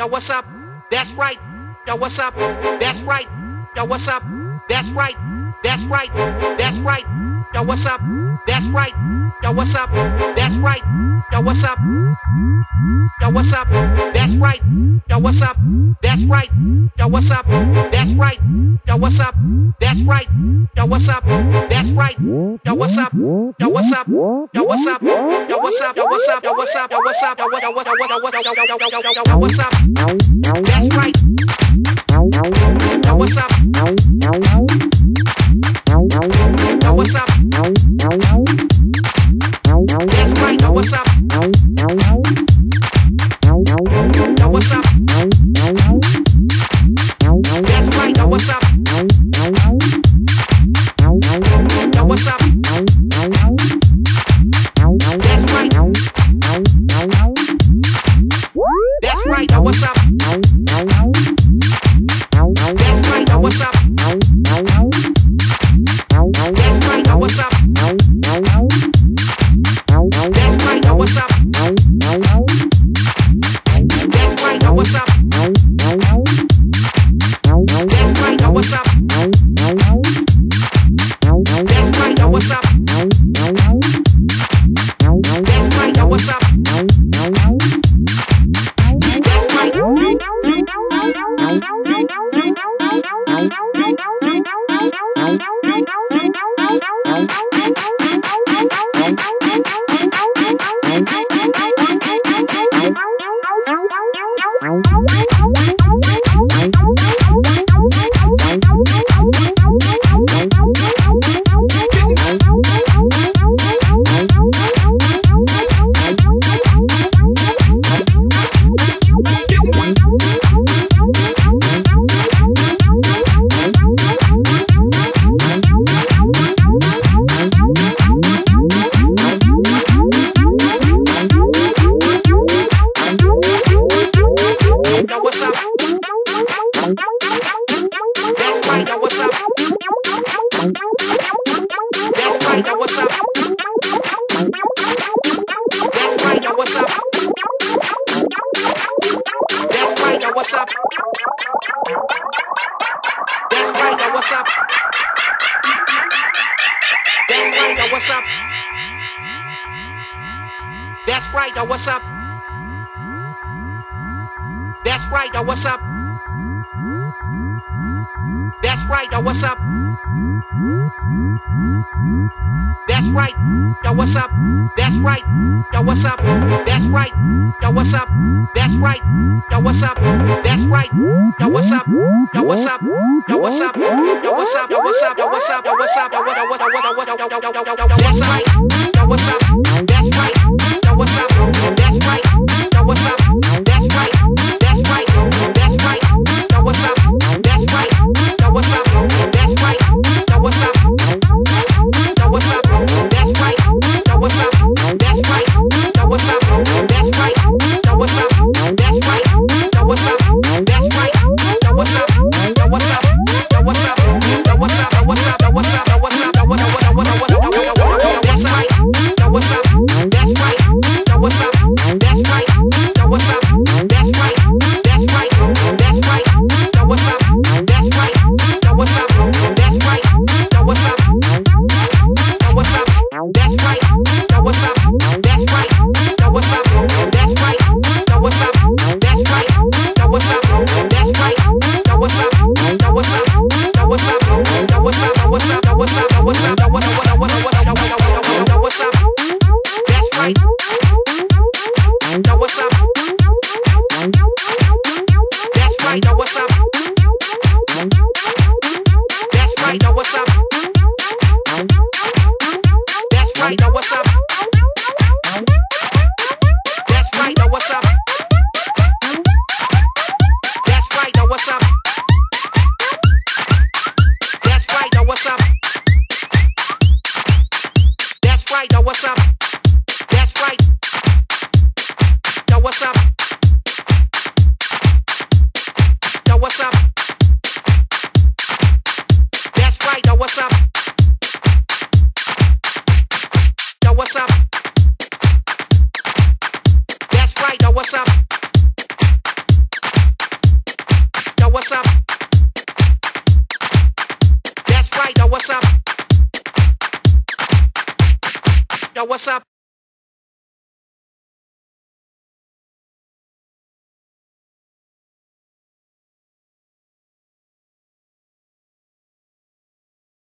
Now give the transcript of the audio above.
Yo, what's up? That's right. Yo, what's up? That's right. Yo, what's up? That's right. That's right. That's right. Yo, what's up? That's right. Yo, what's up? That's right. Yo, what's up? Yo, what's up? That's right. Yo, what's up? That's right. Yo, what's up? That's right. Yo, what's up? That's right. Yo, what's up? That's right. Yo, what's up? Yo, what's up? Yo, what's up? Yo, what's up? Yo, what's up? Yo, what's up? Yo, what's up? Yo, what's up? Yo, what's up? Yo, what's up? Yo, what's up? That's right. Thank you. That's right. Yo, what's up? That's right. Yo, what's up? That's right. Yo, what's up? That's right. Yo, what's up? That's right. Yo, what's up? That's right. Yo, what's up? That's right. Yo, what's up? Right. Yo, what's up? That's right. Yo, what's up? That's right. Yo, what's up? That's right. Yo, what's up? That's right. Yo, what's up? Yo, what's up? Yo, what's up? Yo, what's up? Yo, what's up? Yo, what's up? Yo, what's up? Yo, what? Yo, what? Yo, what? Yo, what? Yo, yo, yo, yo, yo, That's right. Yo, what's up? That's find out what's up. What's up?